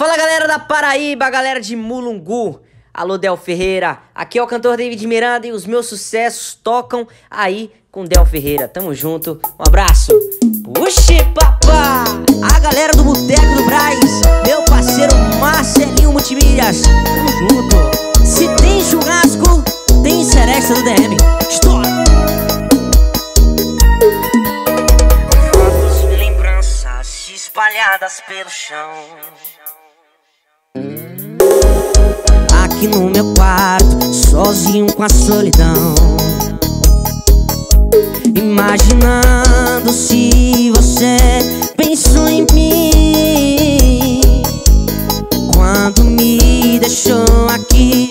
Fala galera da Paraíba, galera de Mulungu. Alô Del Ferreira, aqui é o cantor David Miranda e os meus sucessos tocam aí com Del Ferreira. Tamo junto, um abraço. Puxe papá! A galera do Boteco do Braz, meu parceiro Marcelinho Multimídias. Tamo junto. Se tem churrasco, tem serexa do DM. Estoura! Fotos, lembranças espalhadas pelo chão. Aqui no meu quarto, sozinho com a solidão. Imaginando se você pensou em mim. Quando me deixou aqui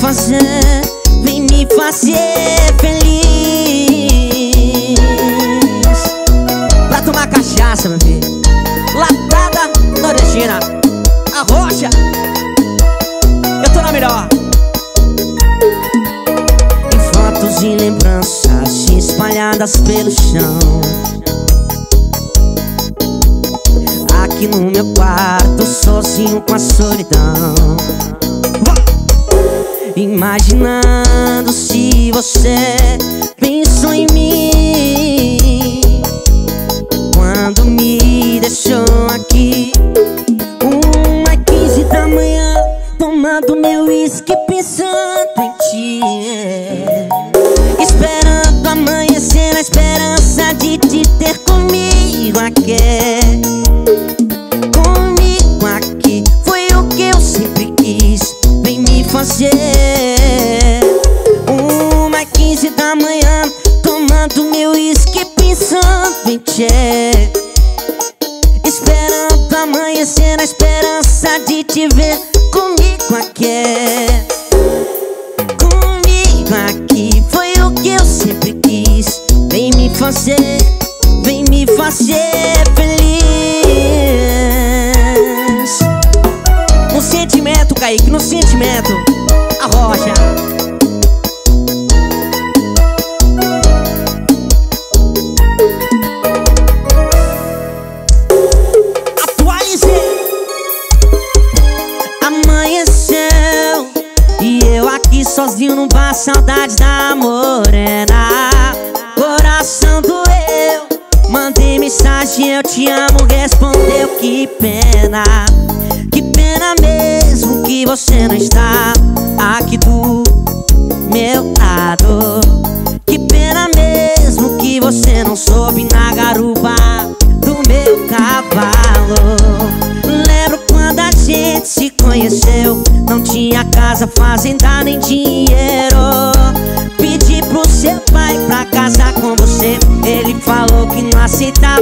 fazer, vem me fazer feliz. Pra tomar cachaça, meu filho. Latada nordestina. A rocha. Eu tô na melhor. E fotos e lembranças espalhadas pelo chão. Aqui no meu quarto, sozinho com a solidão Imaginando se você pensou em mim. Quando me deixou aqui Uma quinze da manhã Tomando meu uísque pensando em ti. Esperando amanhecer na esperança de te ter comigo aqui Uma quinze da manhã Tomando meu uísque pensando em ti Esperando amanhecer na esperança de te ver comigo aqui. Comigo aqui foi o que eu sempre quis. Vem me fazer, vem me fazer feliz. No sentimento, Kaique, no sentimento rocha. Atualizei. Amanheceu E eu aqui sozinho no bar Saudade da morena. Coração doeu Mandei mensagem, eu te amo Respondeu, que pena. Que pena mesmo que você não está Aqui do meu lado. Que pena mesmo que você não soube Na garupa do meu cavalo. Lembro quando a gente se conheceu. Não tinha casa, fazenda nem dinheiro. Pedi pro seu pai pra casar com você. Ele falou que não aceitava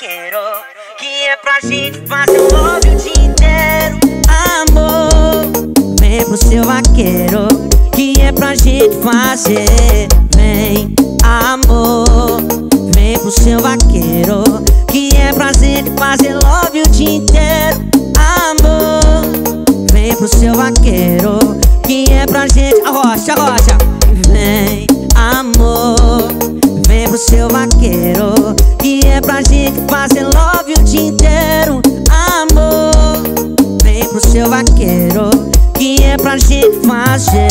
Que é pra gente fazer love o dia inteiro Amor, vem pro seu vaqueiro Que é pra gente fazer Vem, amor, vem pro seu vaqueiro Que é pra gente fazer love o dia inteiro Amor, vem pro seu vaqueiro Que é pra gente... Arrocha, arrocha. Vem, vaqueiro Que é pra gente fazer